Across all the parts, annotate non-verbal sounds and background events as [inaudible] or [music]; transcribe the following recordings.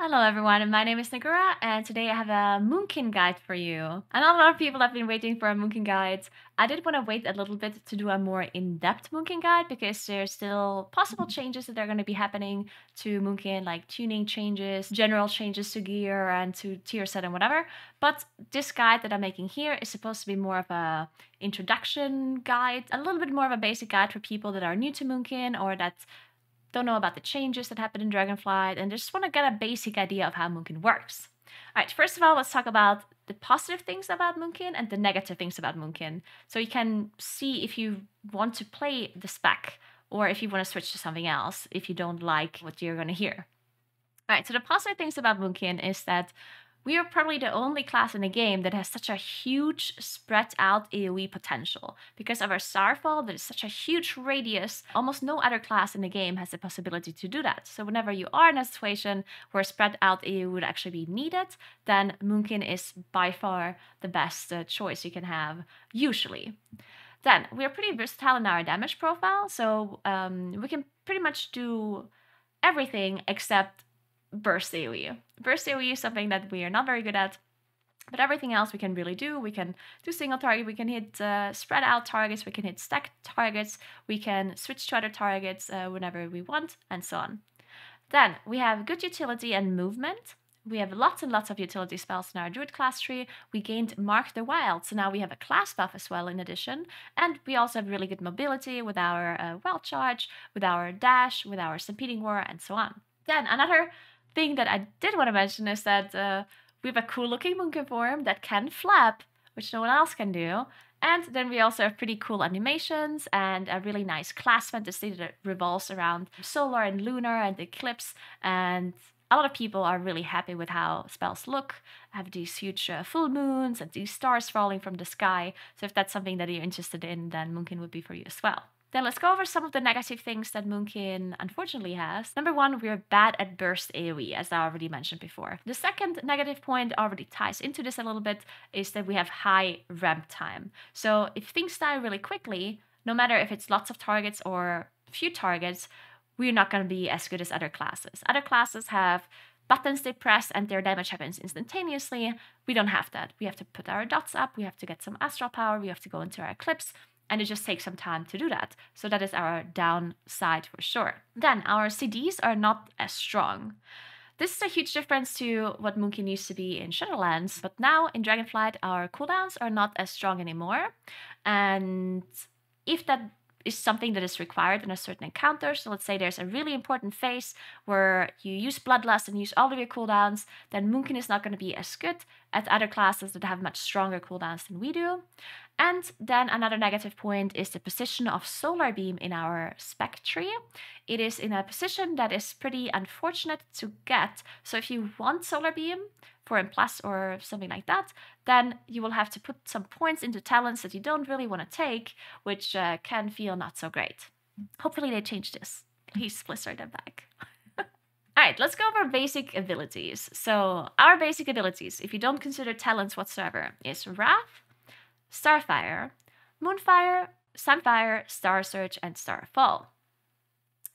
Hello everyone, my name is Naguura and today I have a Moonkin guide for you. I know a lot of people have been waiting for a Moonkin guide. I did want to wait a little bit to do a more in-depth Moonkin guide because there's still possible changes that are going to be happening to Moonkin like tuning changes, general changes to gear and to tier set and whatever. But this guide that I'm making here is supposed to be more of a introduction guide, a little bit more of a basic guide for people that are new to Moonkin or that don't know about the changes that happen in Dragonflight, and just want to get a basic idea of how Moonkin works. All right, first of all, let's talk about the positive things about Moonkin and the negative things about Moonkin. So you can see if you want to play the spec or if you want to switch to something else if you don't like what you're going to hear. All right, so the positive things about Moonkin is that we are probably the only class in the game that has such a huge spread out AoE potential. Because of our Starfall, that is such a huge radius, almost no other class in the game has the possibility to do that. So whenever you are in a situation where spread out AoE would actually be needed, then Moonkin is by far the best uh, choice you can have, usually. Then, we are pretty versatile in our damage profile, so um, we can pretty much do everything except burst AoE. Burst AoE is something that we are not very good at, but everything else we can really do. We can do single target, we can hit uh, spread out targets, we can hit stacked targets, we can switch to other targets uh, whenever we want, and so on. Then we have good utility and movement. We have lots and lots of utility spells in our Druid class tree. We gained Mark the Wild, so now we have a class buff as well in addition. And we also have really good mobility with our uh, Wild Charge, with our Dash, with our Stampeding Roar, and so on. Then another thing that I did want to mention is that uh, we have a cool looking Moonkin form that can flap, which no one else can do. And then we also have pretty cool animations and a really nice class fantasy that revolves around solar and lunar and eclipse. And a lot of people are really happy with how spells look. Have these huge uh, full moons and these stars falling from the sky. So if that's something that you're interested in, then Moonkin would be for you as well. Then let's go over some of the negative things that Moonkin unfortunately has. Number one, we're bad at burst AoE, as I already mentioned before. The second negative point already ties into this a little bit is that we have high ramp time. So if things die really quickly, no matter if it's lots of targets or few targets, we're not going to be as good as other classes. Other classes have buttons they press and their damage happens instantaneously. We don't have that. We have to put our dots up, we have to get some astral power, we have to go into our eclipse, and it just takes some time to do that. So that is our downside for sure. Then our CDs are not as strong. This is a huge difference to what Moonkin used to be in Shadowlands, but now in Dragonflight our cooldowns are not as strong anymore. And if that is something that is required in a certain encounter. So let's say there's a really important phase where you use Bloodlust and use all of your cooldowns, then Moonkin is not going to be as good as other classes that have much stronger cooldowns than we do. And then another negative point is the position of Solar Beam in our spec tree. It is in a position that is pretty unfortunate to get. So if you want Solar Beam for M plus or something like that, then you will have to put some points into talents that you don't really want to take, which uh, can feel not so great. Hopefully they change this. Please Blizzard them back. [laughs] All right, let's go over basic abilities. So our basic abilities, if you don't consider talents whatsoever, is Wrath, Starfire, Moonfire, Sunfire, Starsurge, and Starfall.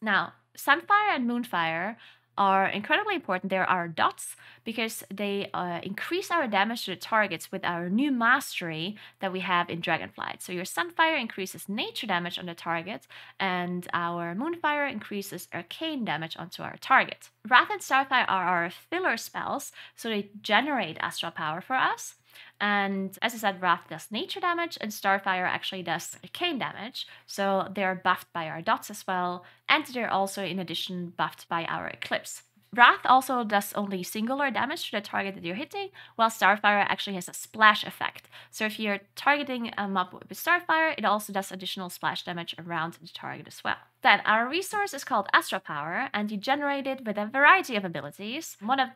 Now, Sunfire and Moonfire are incredibly important. They're our dots because they uh, increase our damage to the targets with our new mastery that we have in Dragonflight. So your Sunfire increases nature damage on the target, and our Moonfire increases arcane damage onto our target. Wrath and Starfire are our filler spells, so they generate astral power for us. And as I said, Wrath does nature damage, and Starfire actually does arcane damage. So they're buffed by our dots as well, and they're also, in addition, buffed by our Eclipse. Wrath also does only singular damage to the target that you're hitting, while Starfire actually has a splash effect. So if you're targeting a mob with Starfire, it also does additional splash damage around the target as well. Then our resource is called Astral Power, and you generate it with a variety of abilities. One of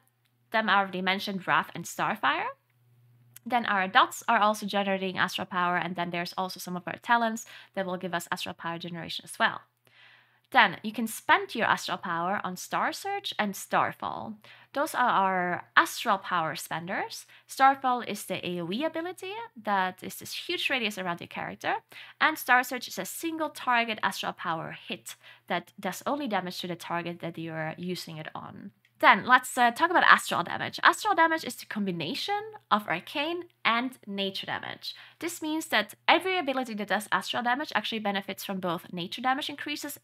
them I already mentioned, Wrath and Starfire. Then our dots are also generating astral power, and then there's also some of our talents that will give us astral power generation as well. Then you can spend your astral power on Starsurge and Starfall. Those are our astral power spenders. Starfall is the AoE ability that is this huge radius around your character, and Starsurge is a single target astral power hit that does only damage to the target that you're using it on. Then let's uh, talk about astral damage. Astral damage is the combination of arcane and nature damage. This means that every ability that does astral damage actually benefits from both nature damage increases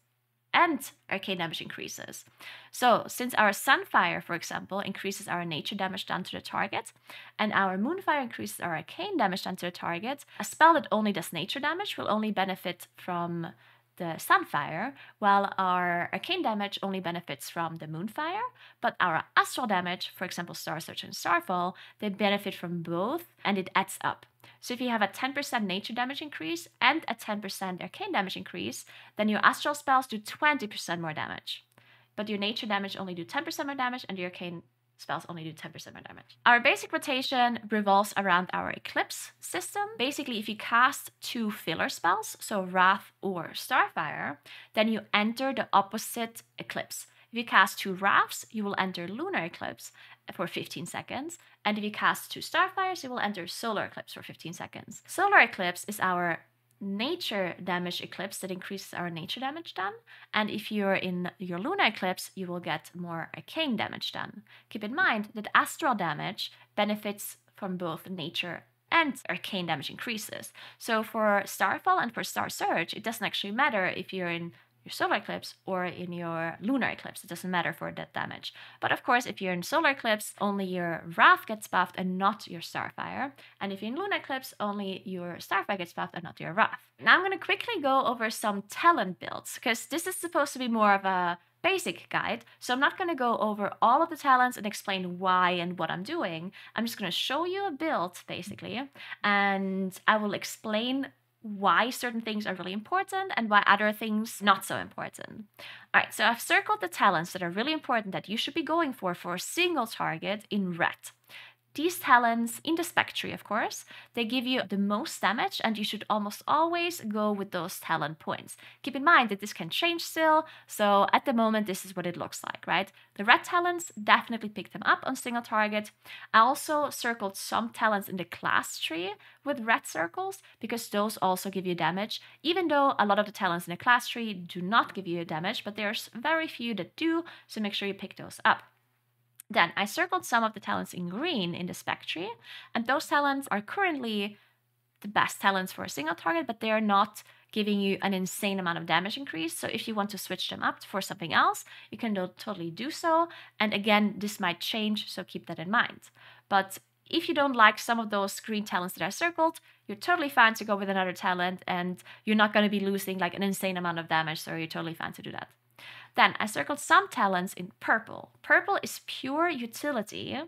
and arcane damage increases. So, since our Sunfire, for example, increases our nature damage done to the target, and our Moonfire increases our arcane damage done to the target, a spell that only does nature damage will only benefit from the Sunfire, while our arcane damage only benefits from the Moonfire, but our astral damage, for example, Starsurge and Starfall, they benefit from both and it adds up. So if you have a 10% nature damage increase and a 10% arcane damage increase, then your astral spells do 20% more damage. But your nature damage only do 10% more damage and your arcane spells only do 10% more damage. Our basic rotation revolves around our Eclipse system. Basically, if you cast two filler spells, so Wrath or Starfire, then you enter the opposite Eclipse. If you cast two Wraths, you will enter Lunar Eclipse for 15 seconds. And if you cast two Starfires, you will enter Solar Eclipse for 15 seconds. Solar Eclipse is our nature damage eclipse that increases our nature damage done. And if you're in your lunar eclipse, you will get more arcane damage done. Keep in mind that astral damage benefits from both nature and arcane damage increases. So for Starfall and for Starsurge, it doesn't actually matter if you're in your solar eclipse or in your lunar eclipse. It doesn't matter for that damage. But of course, if you're in solar eclipse, only your wrath gets buffed and not your starfire. And if you're in lunar eclipse, only your starfire gets buffed and not your wrath. Now I'm going to quickly go over some talent builds because this is supposed to be more of a basic guide. So I'm not going to go over all of the talents and explain why and what I'm doing. I'm just going to show you a build basically, and I will explain why certain things are really important and why other things not so important. All right, so I've circled the talents that are really important that you should be going for for a single target in red. These talents, in the spec tree, of course, they give you the most damage, and you should almost always go with those talent points. Keep in mind that this can change still, so at the moment, this is what it looks like, right? The red talents definitely pick them up on single target. I also circled some talents in the class tree with red circles because those also give you damage, even though a lot of the talents in the class tree do not give you damage, but there's very few that do, so make sure you pick those up. Then I circled some of the talents in green in the spec tree, and those talents are currently the best talents for a single target, but they are not giving you an insane amount of damage increase. So if you want to switch them up for something else, you can totally do so. And again, this might change, so keep that in mind. But if you don't like some of those green talents that I circled, you're totally fine to go with another talent and you're not going to be losing like an insane amount of damage, so you're totally fine to do that. Then I circled some talents in purple. Purple is pure utility,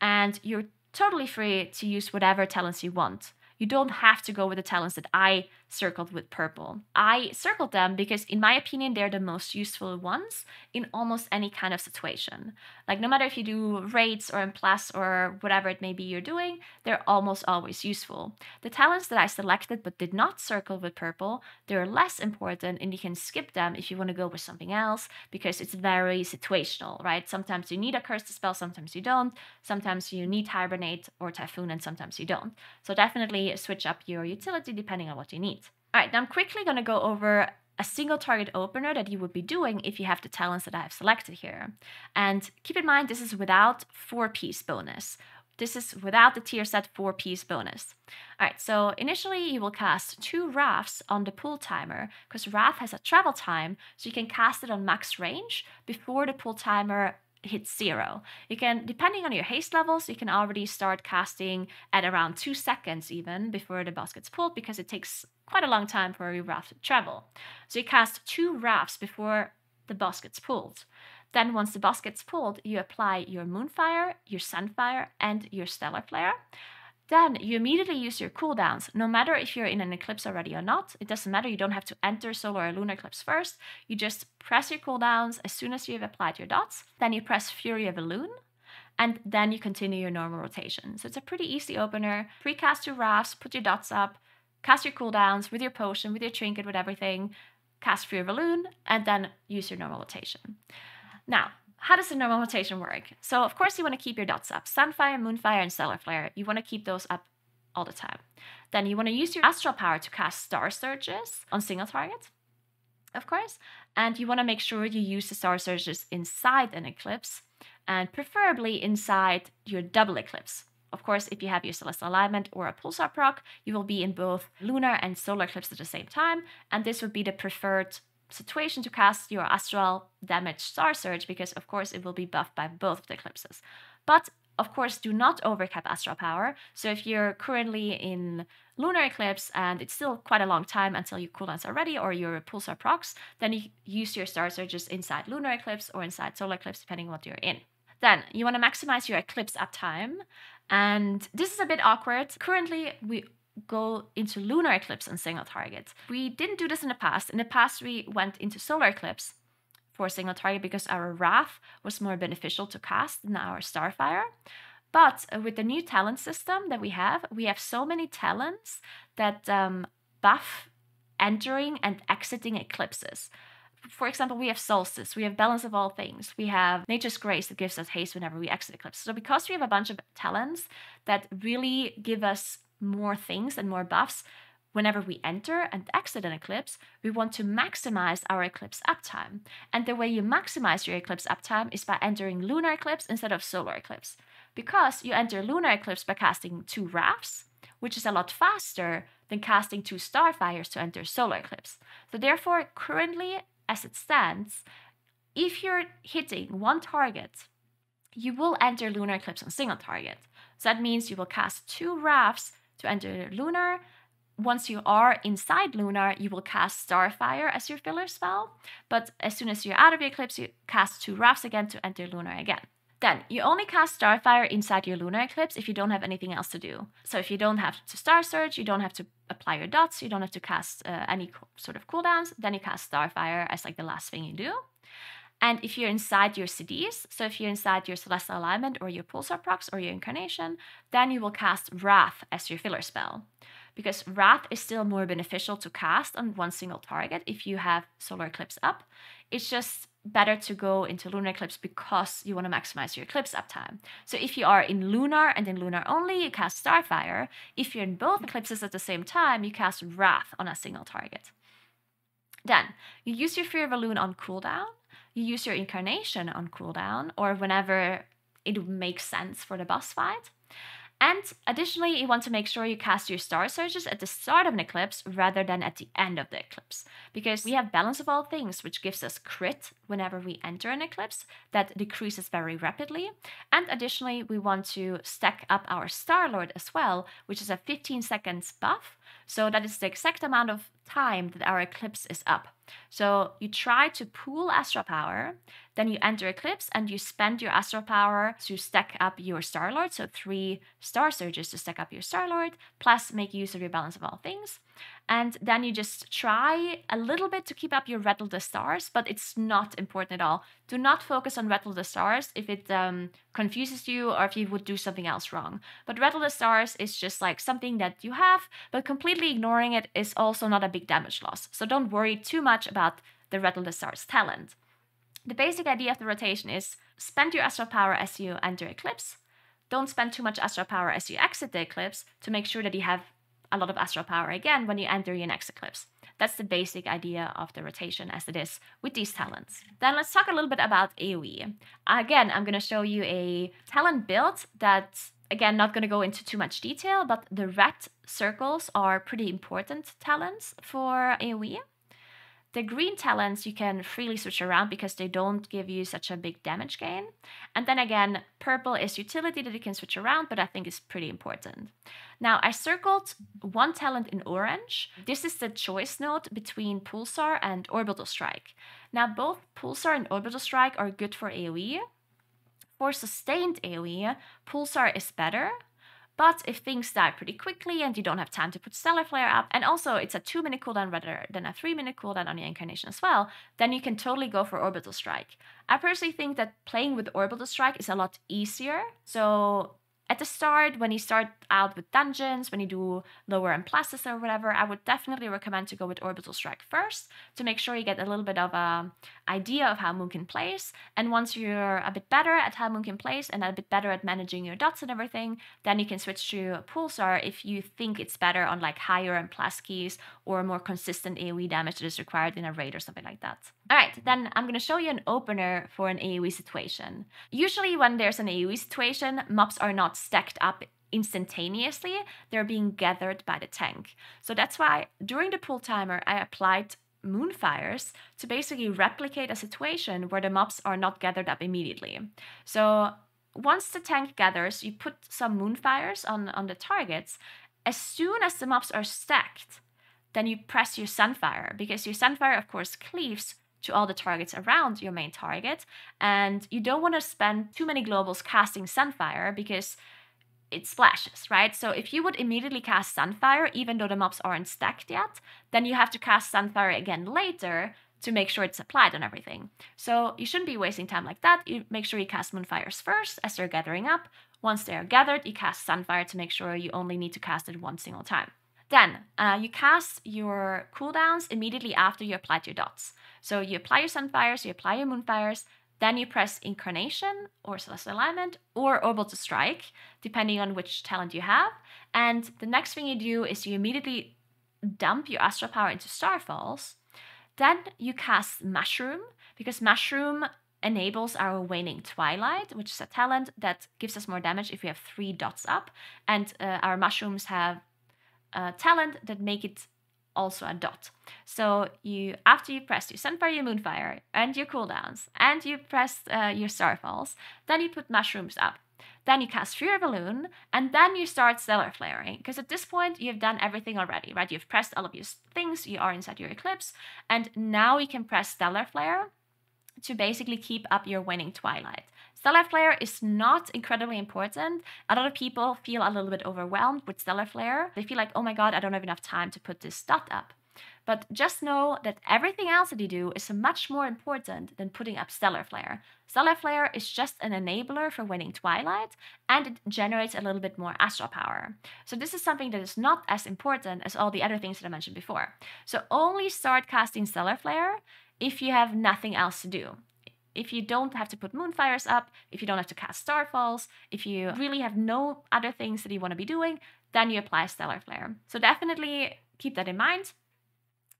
and you're totally free to use whatever talents you want. You don't have to go with the talents that I circled with purple. I circled them because, in my opinion, they're the most useful ones in almost any kind of situation. Like, no matter if you do raids or M plus or whatever it may be you're doing, they're almost always useful. The talents that I selected but did not circle with purple, they're less important and you can skip them if you want to go with something else because it's very situational, right? Sometimes you need a curse dispel, sometimes you don't. Sometimes you need hibernate or typhoon, and sometimes you don't. So, definitely switch up your utility depending on what you need. All right, now I'm quickly going to go over a single target opener that you would be doing if you have the talents that I have selected here. And keep in mind, this is without four piece bonus. This is without the tier set four piece bonus. All right, so initially you will cast two Wraths on the pull timer because Wrath has a travel time, so you can cast it on max range before the pull timer hits zero. You can, depending on your haste levels, you can already start casting at around two seconds even before the boss gets pulled because it takes quite a long time for a wrath to travel. So you cast two wraths before the boss gets pulled. Then once the boss gets pulled, you apply your Moonfire, your Sunfire, and your Stellar Flare. Then you immediately use your cooldowns, no matter if you're in an eclipse already or not. It doesn't matter, you don't have to enter solar or lunar eclipse first. You just press your cooldowns as soon as you have applied your dots. Then you press Fury of Elune, and then you continue your normal rotation. So it's a pretty easy opener. Precast your Wraths, put your dots up, cast your cooldowns with your potion, with your trinket, with everything, cast Fury of Elune, and then use your normal rotation. Now, how does the normal rotation work? So of course you want to keep your dots up. Sunfire, Moonfire, and Stellar Flare. You want to keep those up all the time. Then you want to use your astral power to cast Star Surges on single targets, of course. And you want to make sure you use the Star Surges inside an eclipse and preferably inside your double eclipse. Of course, if you have your celestial alignment or a pulsar proc, you will be in both lunar and solar eclipse at the same time, and this would be the preferred situation to cast your astral damage star surge because of course it will be buffed by both of the eclipses. But of course, do not overcap astral power. So if you're currently in lunar eclipse and it's still quite a long time until your cooldowns are ready or your pulsar procs, then you use your star surges inside lunar eclipse or inside solar eclipse, depending what you're in. Then you want to maximize your eclipse uptime. And this is a bit awkward. Currently, we go into lunar eclipse on single target. We didn't do this in the past. In the past, we went into solar eclipse for single target because our Wrath was more beneficial to cast than our Starfire. But uh, with the new talent system that we have, we have so many talents that um, buff entering and exiting eclipses. For example, we have Solstice, we have Balance of All Things, we have Nature's Grace that gives us haste whenever we exit eclipse. So, because we have a bunch of talents that really give us more things and more buffs, Whenever we enter and exit an eclipse, we want to maximize our eclipse uptime. And the way you maximize your eclipse uptime is by entering lunar eclipse instead of solar eclipse. Because you enter lunar eclipse by casting two Wraths, which is a lot faster than casting two Starfires to enter solar eclipse. So therefore, currently, as it stands, if you're hitting one target, you will enter lunar eclipse on single target. So that means you will cast two Wraths to enter lunar once you are inside Lunar, you will cast Starfire as your filler spell, but as soon as you're out of eclipse, you cast two Wraths again to enter Lunar again. Then, you only cast Starfire inside your lunar eclipse if you don't have anything else to do. So if you don't have to Star Surge, you don't have to apply your dots, you don't have to cast uh, any sort of cooldowns, then you cast Starfire as like the last thing you do. And if you're inside your CDs, so if you're inside your Celestial Alignment or your Pulsar Procs or your Incarnation, then you will cast Wrath as your filler spell because Wrath is still more beneficial to cast on one single target if you have Solar Eclipse up. It's just better to go into Lunar Eclipse because you want to maximize your Eclipse uptime. So if you are in Lunar and in Lunar only, you cast Starfire. If you're in both eclipses at the same time, you cast Wrath on a single target. Then, you use your Fury of Elune on cooldown, you use your Incarnation on cooldown, or whenever it makes sense for the boss fight. And additionally, you want to make sure you cast your star surges at the start of an eclipse rather than at the end of the eclipse. Because we have balance of all things, which gives us crit whenever we enter an eclipse that decreases very rapidly. And additionally, we want to stack up our Star Lord as well, which is a 15 seconds buff. So that is the exact amount of time that our eclipse is up. So you try to pool astral power, then you enter eclipse and you spend your astral power to stack up your Star Lord. So three star surges to stack up your Star Lord, plus make use of your balance of all things. And then you just try a little bit to keep up your rattle the stars, but it's not important at all. Do not focus on rattle the stars if it um, confuses you or if you would do something else wrong. But rattle the stars is just like something that you have, but completely ignoring it is also not a big damage loss. So don't worry too much about the rattle the stars talent. The basic idea of the rotation is spend your astral power as you enter eclipse. Don't spend too much astral power as you exit the eclipse to make sure that you have a lot of astral power again when you enter your next eclipse. That's the basic idea of the rotation as it is with these talents. Then let's talk a little bit about AoE. Again, I'm going to show you a talent build that, again, not going to go into too much detail, but the red circles are pretty important talents for AoE. The green talents you can freely switch around because they don't give you such a big damage gain. And then again, purple is utility that you can switch around, but I think is pretty important. Now I circled one talent in orange. This is the choice node between Pulsar and Orbital Strike. Now both Pulsar and Orbital Strike are good for AoE. For sustained AoE, Pulsar is better, but if things die pretty quickly and you don't have time to put Stellar Flare up, and also it's a 2 minute cooldown rather than a 3 minute cooldown on your Incarnation as well, then you can totally go for Orbital Strike. I personally think that playing with Orbital Strike is a lot easier. So at the start, when you start out with dungeons, when you do lower end places or whatever, I would definitely recommend to go with Orbital Strike first to make sure you get a little bit of a idea of how Moonkin plays. And once you're a bit better at how Moonkin plays and a bit better at managing your dots and everything, then you can switch to Pulsar if you think it's better on like higher end plus keys or more consistent AoE damage that is required in a raid or something like that. All right, then I'm going to show you an opener for an AoE situation. Usually when there's an AoE situation, mobs are not stacked up instantaneously, they're being gathered by the tank. So that's why during the pull timer, I applied moonfires to basically replicate a situation where the mobs are not gathered up immediately. So once the tank gathers, you put some moonfires on, on the targets. As soon as the mobs are stacked, then you press your sunfire because your sunfire, of course, cleaves to all the targets around your main target. And you don't want to spend too many globals casting sunfire because it splashes, right? So if you would immediately cast Sunfire, even though the mobs aren't stacked yet, then you have to cast Sunfire again later to make sure it's applied on everything. So you shouldn't be wasting time like that. You make sure you cast Moonfires first as they're gathering up. Once they're gathered, you cast Sunfire to make sure you only need to cast it one single time. Then uh, you cast your cooldowns immediately after you applied your dots. So you apply your Sunfires, you apply your Moonfires, then you press Incarnation or Celestial Alignment or Orbital Strike, depending on which talent you have. And the next thing you do is you immediately dump your Astral Power into Starfalls. Then you cast Mushroom, because Mushroom enables our Waning Twilight, which is a talent that gives us more damage if we have three dots up. And uh, our mushrooms have a talent that make it also a dot. So you after you press your Sunfire, your Moonfire, and your cooldowns, and you press uh, your Starfalls, then you put mushrooms up. Then you cast Fury of Elune, and then you start Stellar Flaring. Because at this point, you've done everything already, right? You've pressed all of your things, you are inside your Eclipse, and now you can press Stellar Flare to basically keep up your Waning Twilight. Stellar Flare is not incredibly important. A lot of people feel a little bit overwhelmed with Stellar Flare. They feel like, oh my god, I don't have enough time to put this dot up. But just know that everything else that you do is much more important than putting up Stellar Flare. Stellar Flare is just an enabler for Waning Twilight, and it generates a little bit more astral power. So this is something that is not as important as all the other things that I mentioned before. So only start casting Stellar Flare if you have nothing else to do if you don't have to put moonfires up, if you don't have to cast starfalls, if you really have no other things that you want to be doing, then you apply stellar flare. So definitely keep that in mind.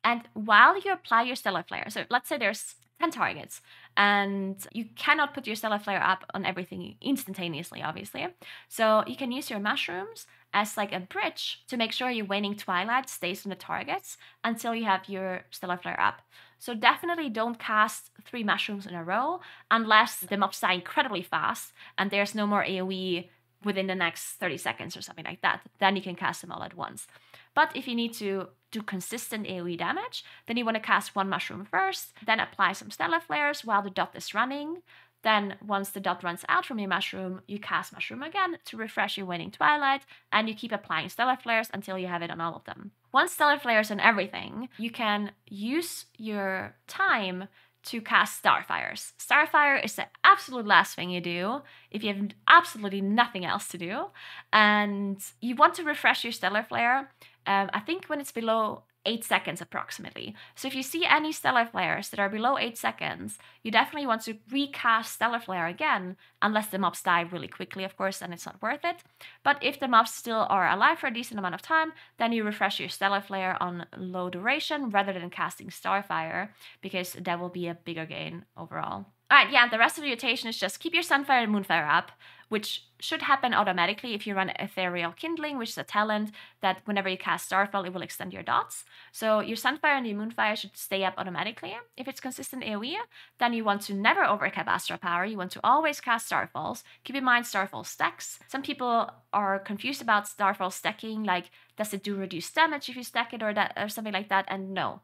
And while you apply your stellar flare, so let's say there's 10 targets and you cannot put your stellar flare up on everything instantaneously, obviously. So you can use your mushrooms as like a bridge to make sure your waning twilight stays on the targets until you have your stellar flare up. So definitely don't cast three mushrooms in a row unless the mobs die incredibly fast and there's no more AoE within the next 30 seconds or something like that. Then you can cast them all at once. But if you need to do consistent AoE damage, then you want to cast one mushroom first, then apply some stellar flares while the dot is running, then, once the dot runs out from your mushroom, you cast mushroom again to refresh your waning twilight, and you keep applying stellar flares until you have it on all of them. Once stellar flares on everything, you can use your time to cast starfires. Starfire is the absolute last thing you do if you have absolutely nothing else to do, and you want to refresh your stellar flare. Um, I think when it's below 8 seconds approximately. So if you see any stellar flares that are below 8 seconds, you definitely want to recast stellar flare again, unless the mobs die really quickly, of course, and it's not worth it. But if the mobs still are alive for a decent amount of time, then you refresh your stellar flare on low duration rather than casting starfire, because that will be a bigger gain overall. Alright, yeah, the rest of the rotation is just keep your Sunfire and Moonfire up, which should happen automatically if you run Ethereal Kindling, which is a talent that whenever you cast Starfall, it will extend your dots. So your Sunfire and your Moonfire should stay up automatically. If it's consistent AoE, then you want to never overcap Astral Power. You want to always cast Starfalls. Keep in mind Starfall stacks. Some people are confused about Starfall stacking, like does it do reduced damage if you stack it or that or something like that? And no,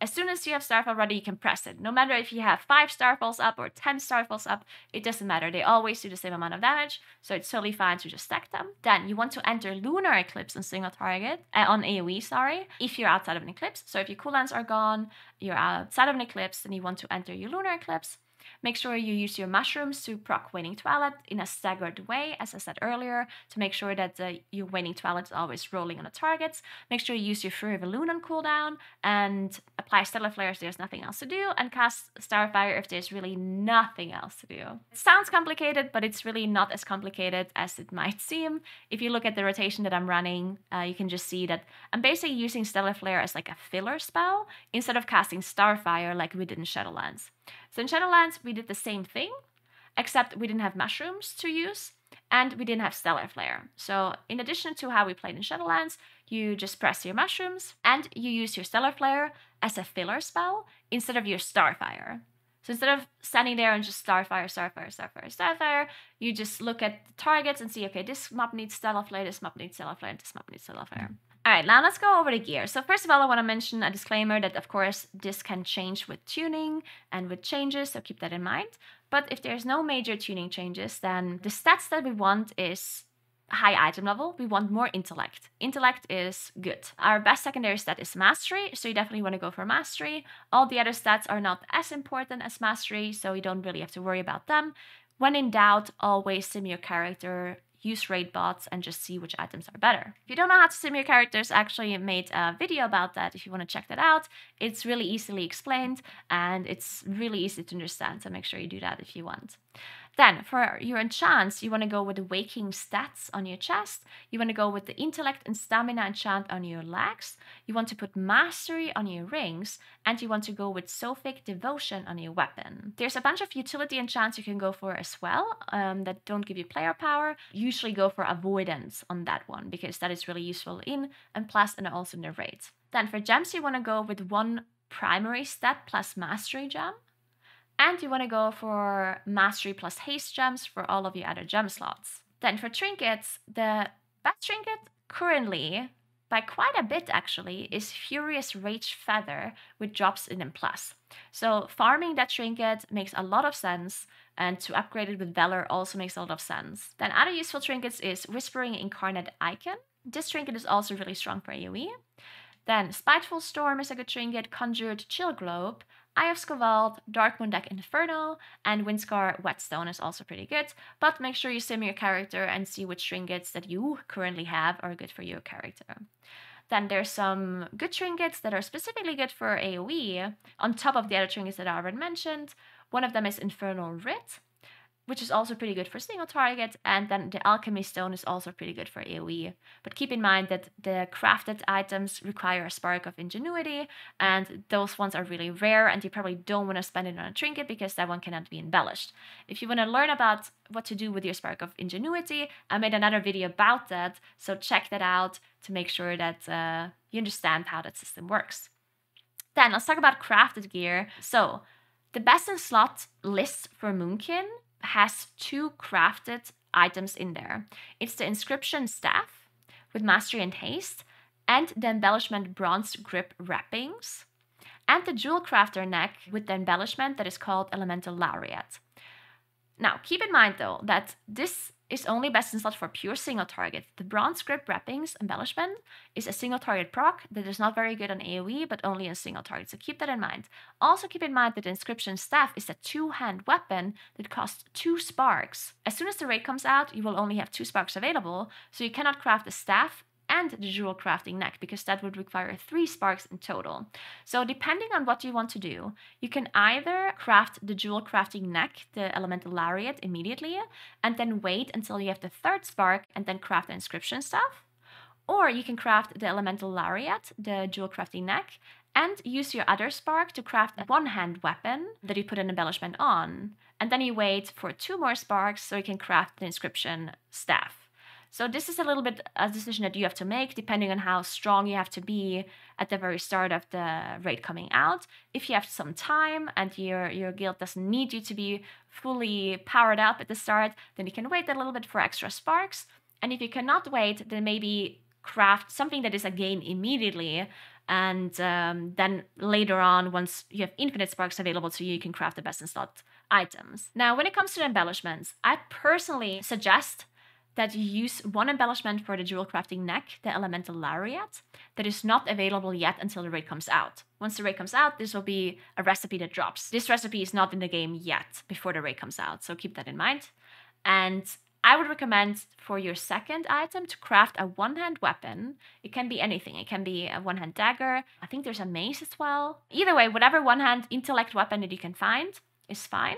as soon as you have Starfall ready, you can press it. No matter if you have 5 Starfalls up or 10 Starfalls up, it doesn't matter. They always do the same amount of damage, so it's totally fine to just stack them. Then you want to enter Lunar Eclipse on single target, uh, on AoE, sorry, if you're outside of an eclipse. So if your cooldowns are gone, you're outside of an eclipse, then you want to enter your Lunar Eclipse. Make sure you use your mushrooms to proc Waning Twilight in a staggered way, as I said earlier, to make sure that uh, your Waning Twilight is always rolling on the targets. Make sure you use your Fury of Elune on cooldown and apply Stellar Flare if there's nothing else to do, and cast Starfire if there's really nothing else to do. It sounds complicated, but it's really not as complicated as it might seem. If you look at the rotation that I'm running, uh, you can just see that I'm basically using Stellar Flare as like a filler spell instead of casting Starfire like we did in Shadowlands. So in Shadowlands, we did the same thing, except we didn't have mushrooms to use and we didn't have Stellar Flare. So in addition to how we played in Shadowlands, you just press your mushrooms and you use your Stellar Flare as a filler spell instead of your Starfire. So instead of standing there and just Starfire, Starfire, Starfire, Starfire, you just look at the targets and see, okay, this mob needs Stellar Flare, this mob needs Stellar Flare, this mob needs Stellar Flare. All right, now let's go over the gear. So first of all, I want to mention a disclaimer that of course this can change with tuning and with changes, so keep that in mind. But if there's no major tuning changes, then the stats that we want is high item level, we want more intellect. Intellect is good. Our best secondary stat is mastery, so you definitely want to go for mastery. All the other stats are not as important as mastery, so you don't really have to worry about them. When in doubt, always sim your character use Raidbots and just see which items are better. If you don't know how to sim your characters, I actually made a video about that if you want to check that out. It's really easily explained and it's really easy to understand, so make sure you do that if you want. Then for your enchants, you want to go with the waking stats on your chest. You want to go with the intellect and stamina enchant on your legs. You want to put mastery on your rings. And you want to go with Sophic devotion on your weapon. There's a bunch of utility enchants you can go for as well um, that don't give you player power. Usually go for avoidance on that one because that is really useful in M plus and also in the raid. Then for gems, you want to go with one primary stat plus mastery gem. And you want to go for Mastery plus Haste gems for all of your other gem slots. Then for trinkets, the best trinket currently, by quite a bit actually, is Furious Rage Feather, which drops in M+. So farming that trinket makes a lot of sense, and to upgrade it with Valor also makes a lot of sense. Then other useful trinkets is Whispering Incarnate Icon. This trinket is also really strong for AoE. Then Spiteful Storm is a good trinket, Conjured Chill Globe, Eye of Skovald, Darkmoon Deck Inferno, and Windscar Whetstone is also pretty good, but make sure you sim your character and see which trinkets that you currently have are good for your character. Then there's some good trinkets that are specifically good for AoE, on top of the other trinkets that I already mentioned. One of them is Infernal Writ, which is also pretty good for single target, and then the alchemy stone is also pretty good for AoE. But keep in mind that the crafted items require a spark of ingenuity, and those ones are really rare, and you probably don't want to spend it on a trinket because that one cannot be embellished. If you want to learn about what to do with your spark of ingenuity, I made another video about that, so check that out to make sure that uh, you understand how that system works. Then let's talk about crafted gear. So the best in slot list for Moonkin has two crafted items in there. It's the inscription staff with mastery and haste, and the embellishment bronze grip wrappings, and the jewel crafter neck with the embellishment that is called elemental lariat. Now, keep in mind though that this is only best in slot for pure single target. The bronze grip wrappings embellishment is a single target proc that is not very good on AoE, but only in single target, so keep that in mind. Also keep in mind that the inscription staff is a two-hand weapon that costs two sparks. As soon as the raid comes out, you will only have two sparks available, so you cannot craft a staff and the jewel crafting neck because that would require three sparks in total. So depending on what you want to do, you can either craft the jewel crafting neck, the elemental lariat immediately, and then wait until you have the third spark and then craft the inscription stuff. Or you can craft the elemental lariat, the jewel crafting neck, and use your other spark to craft a one-hand weapon that you put an embellishment on. And then you wait for two more sparks so you can craft the inscription staff. So this is a little bit a decision that you have to make depending on how strong you have to be at the very start of the raid coming out. If you have some time and your your guild doesn't need you to be fully powered up at the start, then you can wait a little bit for extra sparks. And if you cannot wait, then maybe craft something that is a gain immediately and um, then later on once you have infinite sparks available to you you can craft the best in slot items now when it comes to embellishments i personally suggest that you use one embellishment for the jewel crafting neck, the elemental lariat, that is not available yet until the raid comes out. Once the raid comes out, this will be a recipe that drops. This recipe is not in the game yet before the raid comes out, so keep that in mind. And I would recommend for your second item to craft a one hand weapon. It can be anything, it can be a one hand dagger. I think there's a mace as well. Either way, whatever one hand intellect weapon that you can find is fine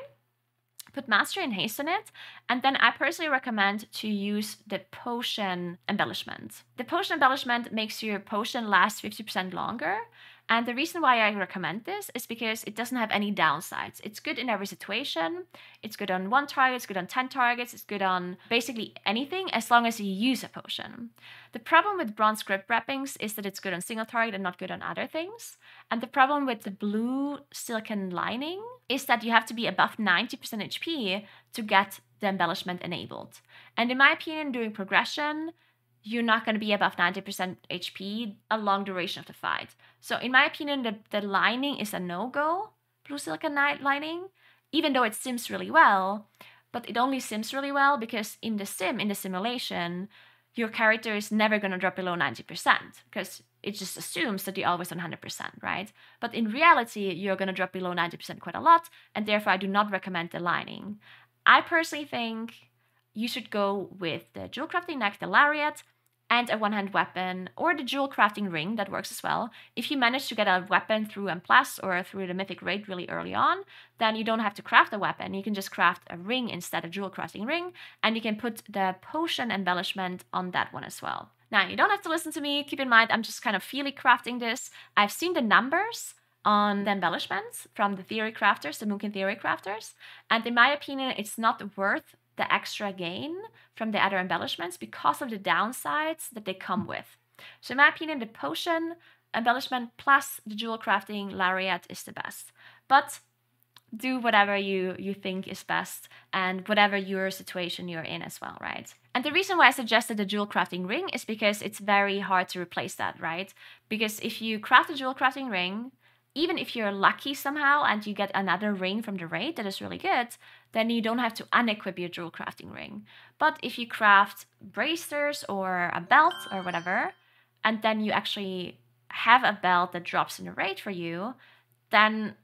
put mastery and haste on it. And then I personally recommend to use the potion embellishment. The potion embellishment makes your potion last 50% longer. And the reason why I recommend this is because it doesn't have any downsides. It's good in every situation. It's good on one target, it's good on 10 targets, it's good on basically anything as long as you use a potion. The problem with bronze grip wrappings is that it's good on single target and not good on other things. And the problem with the blue silken lining is that you have to be above 90% HP to get the embellishment enabled. And in my opinion, doing progression, you're not going to be above 90% HP a long duration of the fight. So in my opinion, the, the lining is a no-go, blue silken night lining, even though it sims really well, but it only sims really well because in the sim, in the simulation, your character is never going to drop below 90% because it just assumes that you're always on 100%, right? But in reality, you're going to drop below 90% quite a lot, and therefore I do not recommend the lining. I personally think you should go with the jewel crafting neck, the lariat, and a one-hand weapon, or the jewel crafting ring that works as well. If you manage to get a weapon through M plus or through the mythic raid really early on, then you don't have to craft a weapon. You can just craft a ring instead of jewel crafting ring, and you can put the potion embellishment on that one as well. Now, you don't have to listen to me. Keep in mind, I'm just kind of feely crafting this. I've seen the numbers on the embellishments from the theory crafters, the Moonkin theory crafters, and in my opinion, it's not worth the extra gain from the other embellishments because of the downsides that they come with. So in my opinion, the potion embellishment plus the jewel crafting lariat is the best. But do whatever you you think is best and whatever your situation you're in as well, right? And the reason why I suggested the jewel crafting ring is because it's very hard to replace that, right? Because if you craft a jewel crafting ring, even if you're lucky somehow and you get another ring from the raid that is really good, then you don't have to unequip your jewel crafting ring. But if you craft bracers or a belt or whatever, and then you actually have a belt that drops in the raid for you, then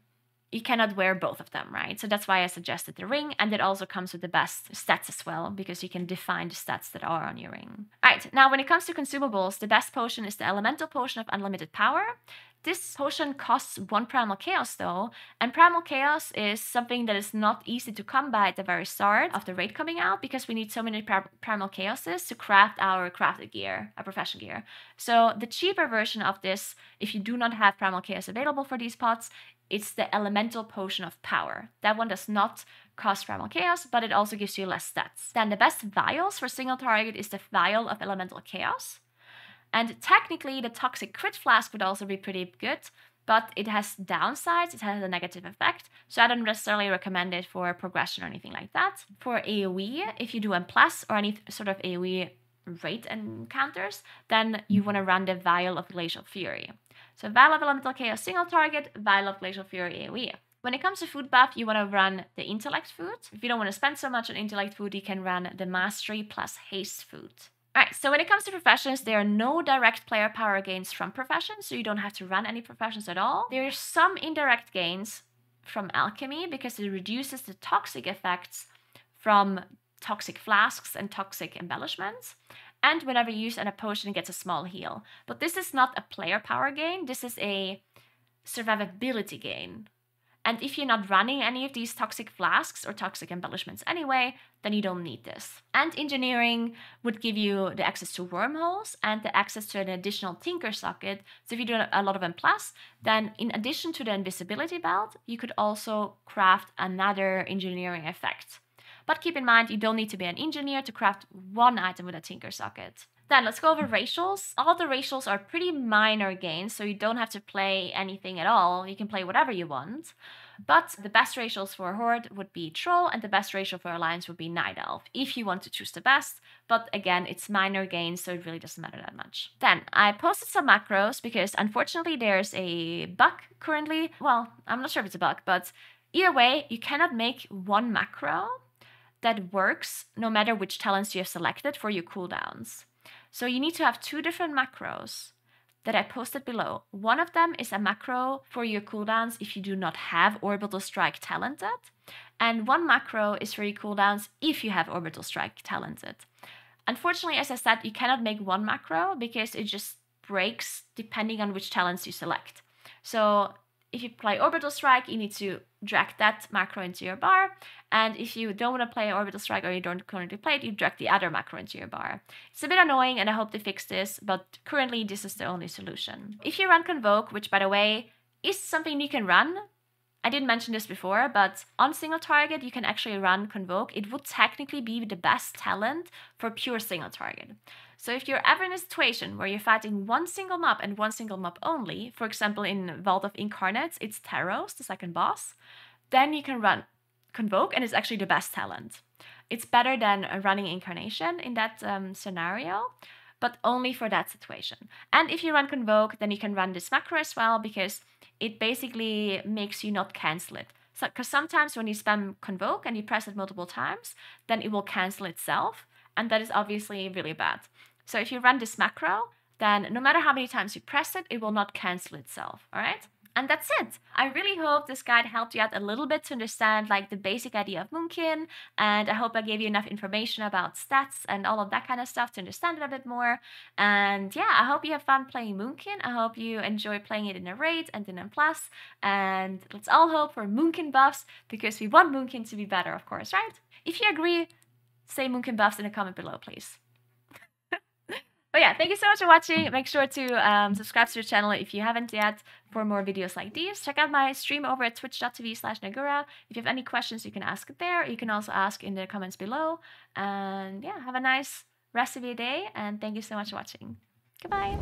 you cannot wear both of them, right? So that's why I suggested the ring, and it also comes with the best stats as well, because you can define the stats that are on your ring. All right, now when it comes to consumables, the best potion is the Elemental Potion of Unlimited Power. This potion costs one Primal Chaos though, and Primal Chaos is something that is not easy to come by at the very start of the raid coming out because we need so many Primal Chaoses to craft our crafted gear, our profession gear. So the cheaper version of this, if you do not have Primal Chaos available for these pots, it's the Elemental Potion of Power. That one does not cost Primal Chaos, but it also gives you less stats. Then the best vials for single target is the Phial of Elemental Chaos. And technically, the Toxic Crit Flask would also be pretty good, but it has downsides, it has a negative effect, so I don't necessarily recommend it for progression or anything like that. For AoE, if you do M plus or any sort of AoE raid encounters, then you want to run the Phial of Glacial Fury. So Phial of Elemental Chaos single target, Phial of Glacial Fury AoE. When it comes to food buff, you want to run the intellect food. If you don't want to spend so much on intellect food, you can run the mastery plus haste food. Alright, so when it comes to professions, there are no direct player power gains from professions, so you don't have to run any professions at all. There are some indirect gains from alchemy because it reduces the toxic effects from toxic flasks and toxic embellishments. And whenever you use an potion, gets a small heal. But this is not a player power gain, this is a survivability gain. And if you're not running any of these toxic flasks or toxic embellishments anyway, then you don't need this. And engineering would give you the access to wormholes and the access to an additional tinker socket. So if you do a lot of M+, then in addition to the invisibility belt, you could also craft another engineering effect. But keep in mind, you don't need to be an engineer to craft one item with a tinker socket. Then let's go over racials. All the racials are pretty minor gains, so you don't have to play anything at all. You can play whatever you want. But the best racials for a Horde would be Troll, and the best racial for Alliance would be Night Elf, if you want to choose the best. But again, it's minor gains, so it really doesn't matter that much. Then I posted some macros because unfortunately there's a bug currently. Well, I'm not sure if it's a bug, but either way, you cannot make one macro that works no matter which talents you have selected for your cooldowns. So you need to have two different macros that I posted below. One of them is a macro for your cooldowns if you do not have Orbital Strike talented, and one macro is for your cooldowns if you have Orbital Strike talented. Unfortunately, as I said, you cannot make one macro because it just breaks depending on which talents you select. So if you play Orbital Strike, you need to drag that macro into your bar. And if you don't want to play Orbital Strike or you don't currently play it, you drag the other macro into your bar. It's a bit annoying and I hope they fix this, but currently this is the only solution. If you run Convoke, which by the way is something you can run, I didn't mention this before, but on single target, you can actually run Convoke. It would technically be the best talent for pure single target. So if you're ever in a situation where you're fighting one single mob and one single mob only, for example in Vault of Incarnates, it's Terros, the second boss, then you can run Convoke and it's actually the best talent. It's better than running Incarnation in that um, scenario, but only for that situation. And if you run Convoke, then you can run this macro as well because it basically makes you not cancel it. Because so, sometimes when you spam Convoke and you press it multiple times, then it will cancel itself and that is obviously really bad. So if you run this macro, then no matter how many times you press it, it will not cancel itself, all right? And that's it. I really hope this guide helped you out a little bit to understand like the basic idea of Moonkin, and I hope I gave you enough information about stats and all of that kind of stuff to understand it a bit more. And yeah, I hope you have fun playing Moonkin. I hope you enjoy playing it in a raid and in M plus. And let's all hope for Moonkin buffs because we want Moonkin to be better, of course, right? If you agree, say Moonkin buffs in the comment below, please. [laughs] but yeah, thank you so much for watching. Make sure to um, subscribe to the channel if you haven't yet for more videos like these. Check out my stream over at twitch.tv slash Naguura. If you have any questions, you can ask it there. You can also ask in the comments below. And yeah, have a nice rest of your day. And thank you so much for watching. Goodbye.